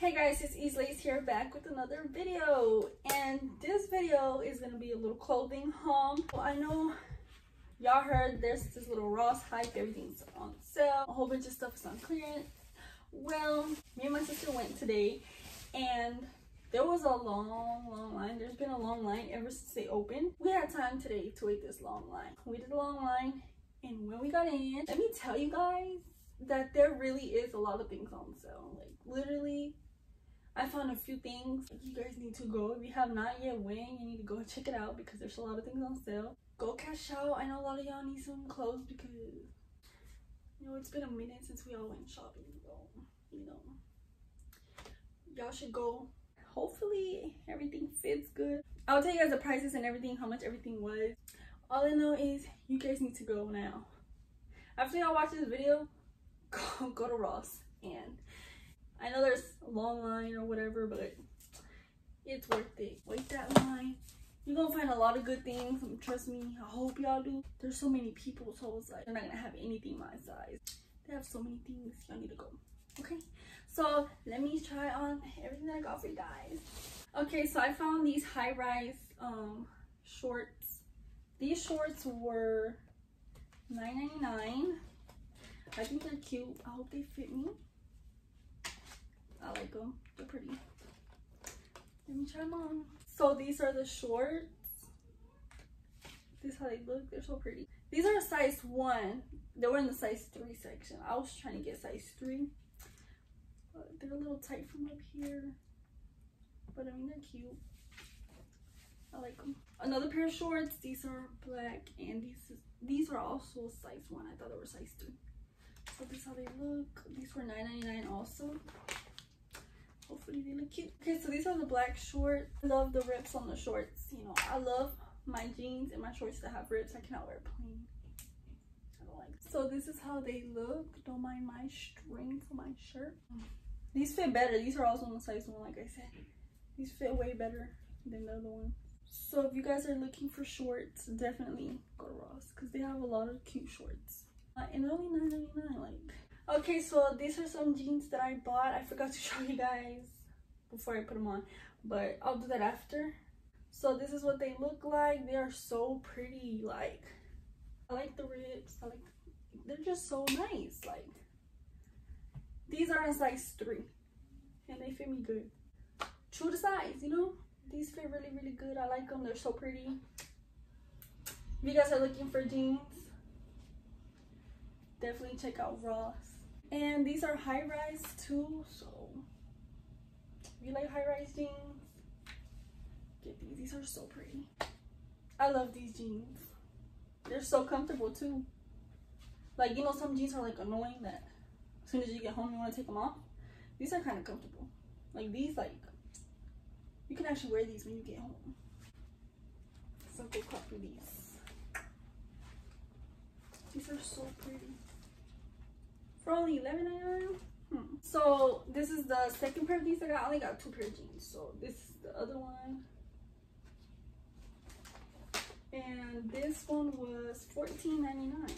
Hey guys, it's eslays here back with another video. And this video is going to be a little clothing haul. Well, I know y'all heard there's this little Ross hype, everything's on sale. A whole bunch of stuff is on clearance. Well, me and my sister went today and there was a long, long line. There's been a long line ever since they opened. We had time today to wait this long line. We did a long line and when we got in, let me tell you guys that there really is a lot of things on sale. Like literally I found a few things you guys need to go. If you have not yet went, you need to go check it out because there's a lot of things on sale. Go cash out. I know a lot of y'all need some clothes because, you know, it's been a minute since we all went shopping. So, you know, y'all should go. Hopefully everything fits good. I'll tell you guys the prices and everything, how much everything was. All I know is you guys need to go now. After y'all watch this video, go, go to Ross and I know there's a long line or whatever, but it's worth it. Wait that line. You're gonna find a lot of good things. Trust me. I hope y'all do. There's so many people, so it's like they're not gonna have anything my size. They have so many things. Y'all need to go. Okay. So let me try on everything that I got for you guys. Okay, so I found these high-rise um shorts. These shorts were $9.99. I think they're cute. I hope they fit me. I like them. They're pretty. Let me try them on. So these are the shorts. This is how they look. They're so pretty. These are a size 1. They were in the size 3 section. I was trying to get size 3. But they're a little tight from up here. But I mean, they're cute. I like them. Another pair of shorts. These are black. And these, is, these are also size 1. I thought they were size 2. So this is how they look. These were $9.99 also look cute. Okay so these are the black shorts. I love the rips on the shorts you know. I love my jeans and my shorts that have rips. I cannot wear plain. I don't like so this is how they look. Don't mind my string for my shirt. These fit better. These are also in the size one like i said. These fit way better than the other ones so if you guys are looking for shorts definitely go to ross because they have a lot of cute shorts. Uh, and only 9.99 like. Okay, so these are some jeans that I bought. I forgot to show you guys before I put them on, but I'll do that after. So this is what they look like. They are so pretty. Like, I like the ribs I like, they're just so nice. Like, these are in size three, and they fit me good. True to size, you know. These fit really, really good. I like them. They're so pretty. If you guys are looking for jeans, definitely check out Ross. And these are high rise too, so you like high rise jeans, get these. These are so pretty. I love these jeans. They're so comfortable too. Like, you know, some jeans are like annoying that as soon as you get home, you want to take them off. These are kind of comfortable. Like these, like, you can actually wear these when you get home. So go copy these. These are so pretty for only $11.99. Hmm. So this is the second pair of these I got. I only got two pair of jeans. So this is the other one. And this one was $14.99.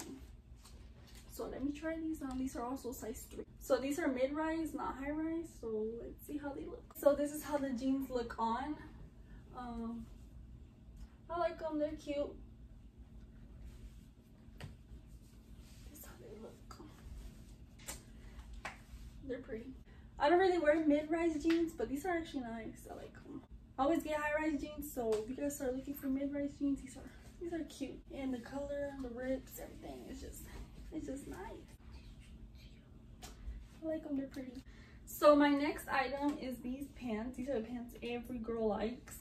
So let me try these on. These are also size 3. So these are mid-rise, not high-rise. So let's see how they look. So this is how the jeans look on. Um, I like them. They're cute. They're pretty. I don't really wear mid-rise jeans, but these are actually nice. I like them. I always get high-rise jeans, so if you guys are looking for mid-rise jeans, these are these are cute. And the color, the rips, everything is just it's just nice. I like them. They're pretty. So my next item is these pants. These are the pants every girl likes.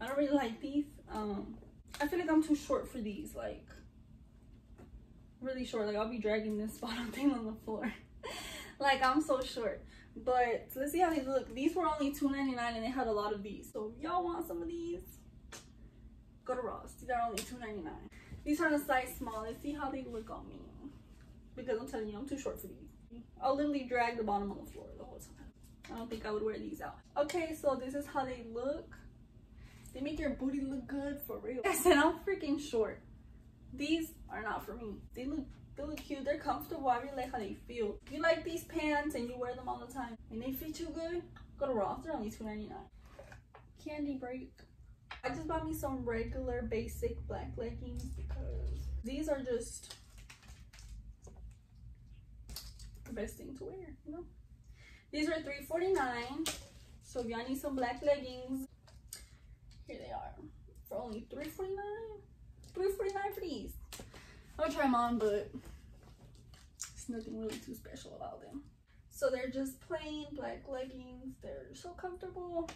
I don't really like these. Um, I feel like I'm too short for these. Like really short. Like I'll be dragging this bottom thing on the floor like i'm so short. But let's see how these look. These were only $2.99 and they had a lot of these. So if y'all want some of these go to ross. These are only $2.99 these are in a size small. Let's see how they look on me. Because i'm telling you i'm too short for these. I'll literally drag the bottom on the floor the whole time. I don't think i would wear these out. Okay so this is how they look. They make your booty look good for real. I said i'm freaking short. These are not for me. They look They look cute. They're comfortable. I really like how they feel. If you like these pants and you wear them all the time and they fit you good, go to Ross. They're only $2.99. Candy break. I just bought me some regular basic black leggings because these are just the best thing to wear, you know? These are $3.49. So if y'all need some black leggings, here they are for only $3.49. $3.49 for these. Gonna try them on, but it's nothing really too special about them. So they're just plain black leggings. They're so comfortable.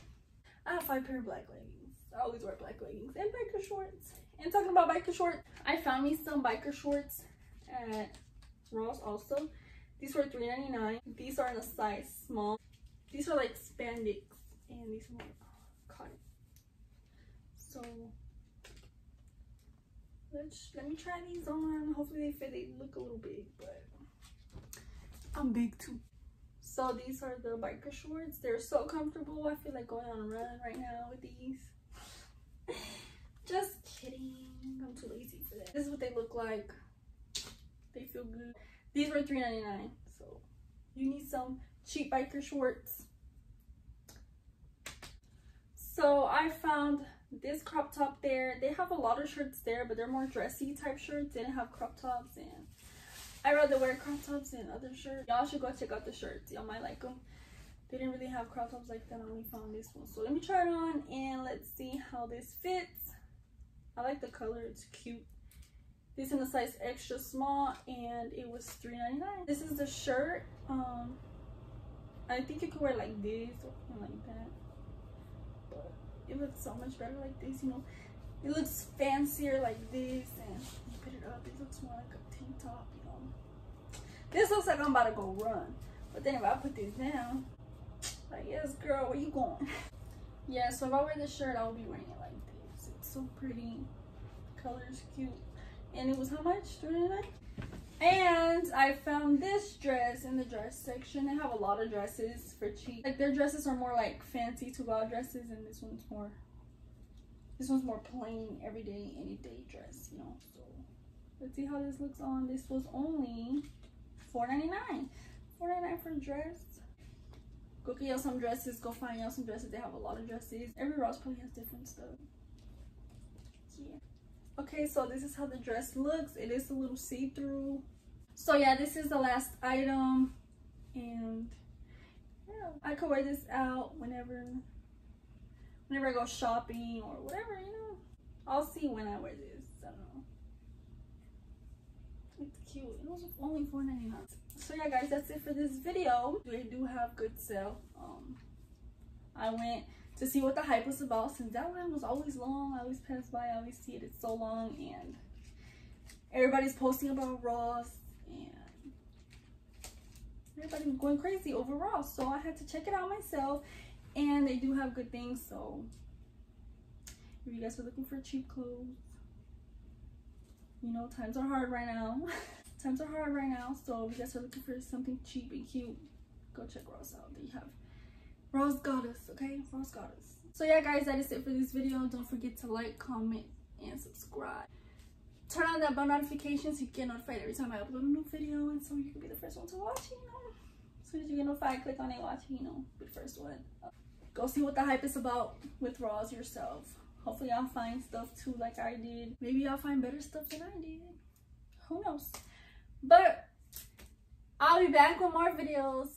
I have five pair of black leggings. I always wear black leggings and biker shorts. And talking about biker shorts, I found me some biker shorts at Ross also. These were $3.99. These are in a size small. These are like spandex and these are cotton. So let's let me try these on. Hopefully they fit. They look a little big, but I'm big too. So these are the biker shorts. They're so comfortable. I feel like going on a run right now with these. Just kidding. I'm too lazy for that. This is what they look like. They feel good. These were $3.99. So you need some cheap biker shorts. So I found this crop top there. They have a lot of shirts there, but they're more dressy type shirts. They didn't have crop tops and I rather wear crop tops than other shirts. Y'all should go check out the shirts. Y'all might like them. They didn't really have crop tops like that. I only found this one. So let me try it on and let's see how this fits. I like the color. It's cute. This in a size extra small and it was $3.99. This is the shirt. Um, I think you could wear like this or like that. It looks so much better like this, you know. It looks fancier like this and you put it up. It looks more like a tank top, you know. This looks like I'm about to go run. But then if I put this down, like, yes, girl, where you going? yeah, so if I wear this shirt, I will be wearing it like this. It's so pretty. Color is cute. And it was how much? $3.99? And I found this dress in the dress section. They have a lot of dresses for cheap. Like their dresses are more like fancy to go dresses and this one's more this one's more plain everyday any day dress, you know. So let's see how this looks on. This was only $4.99. $4.99 for a dress. Go get y'all some dresses. Go find y'all some dresses. They have a lot of dresses. Every Ross probably has different stuff. Okay, so this is how the dress looks. It is a little see-through. So yeah, this is the last item. And yeah, I could wear this out whenever whenever I go shopping or whatever, you know. I'll see when I wear this. I don't know. It's cute. It was only $4.99. So yeah guys, that's it for this video. They do have good sale. Um I went to see what the hype was about since that line was always long. I always pass by, I always see it. It's so long and everybody's posting about Ross and everybody was going crazy over Ross. So I had to check it out myself and they do have good things. So if you guys are looking for cheap clothes, you know, times are hard right now. times are hard right now. So if you guys are looking for something cheap and cute, go check Ross out. They have Ross Goddess, okay? Ross Goddess. So yeah, guys, that is it for this video. Don't forget to like, comment, and subscribe. Turn on that bell notification so you get notified every time I upload a new video and so you can be the first one to watch it, you know. As soon as you get notified, click on it, watch you know, be the first one. Go see what the hype is about with Ross yourself. Hopefully y'all find stuff too like I did. Maybe y'all find better stuff than I did. Who knows? But I'll be back with more videos